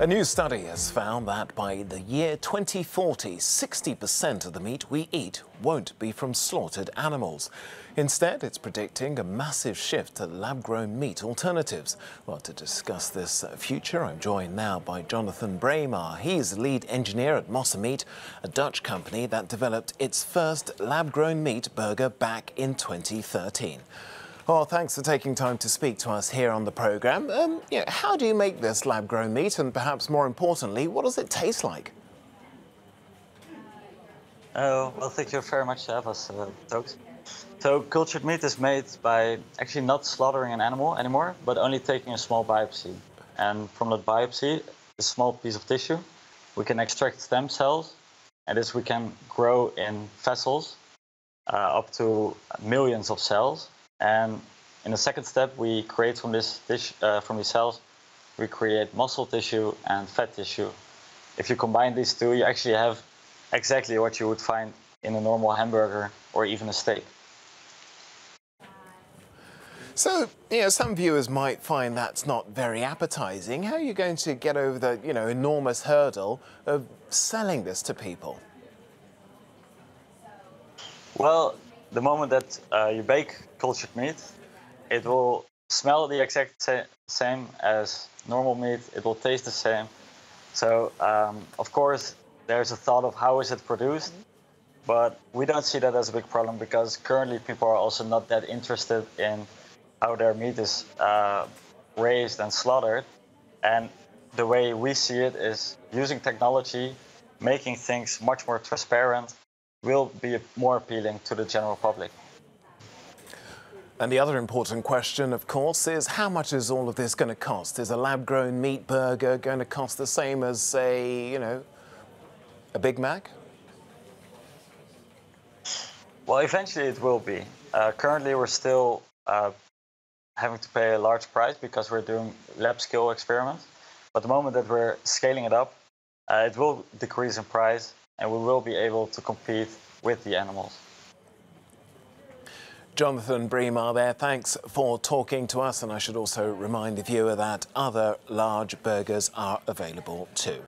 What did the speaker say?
A new study has found that by the year 2040, 60% of the meat we eat won't be from slaughtered animals. Instead, it's predicting a massive shift to lab-grown meat alternatives. Well, to discuss this future, I'm joined now by Jonathan Breemhaar. He's lead engineer at Mosa Meat, a Dutch company that developed its first lab-grown meat burger back in 2013. Well, thanks for taking time to speak to us here on the programme. Um, you know, how do you make this lab-grown meat and perhaps more importantly, what does it taste like? Oh, well, thank you very much to have us, uh. So cultured meat is made by actually not slaughtering an animal anymore, but only taking a small biopsy. And from that biopsy, a small piece of tissue, we can extract stem cells, and this we can grow in vessels uh, up to millions of cells. And in the second step, we create from this dish, uh, from these cells, we create muscle tissue and fat tissue. If you combine these two, you actually have exactly what you would find in a normal hamburger or even a steak. So, you know, some viewers might find that's not very appetizing. How are you going to get over the, you know, enormous hurdle of selling this to people? Well, the moment that uh, you bake cultured meat, it will smell the exact sa same as normal meat. It will taste the same. So, um, of course, there's a thought of how is it produced, but we don't see that as a big problem because currently people are also not that interested in how their meat is uh, raised and slaughtered. And the way we see it is using technology, making things much more transparent, will be more appealing to the general public. And the other important question, of course, is how much is all of this going to cost? Is a lab-grown meat burger going to cost the same as, say, you know, a Big Mac? Well, eventually it will be. Uh, currently, we're still uh, having to pay a large price because we're doing lab scale experiments. But the moment that we're scaling it up, uh, it will decrease in price and we will be able to compete with the animals. Jonathan Breemhaar there, thanks for talking to us. And I should also remind the viewer that other large burgers are available too.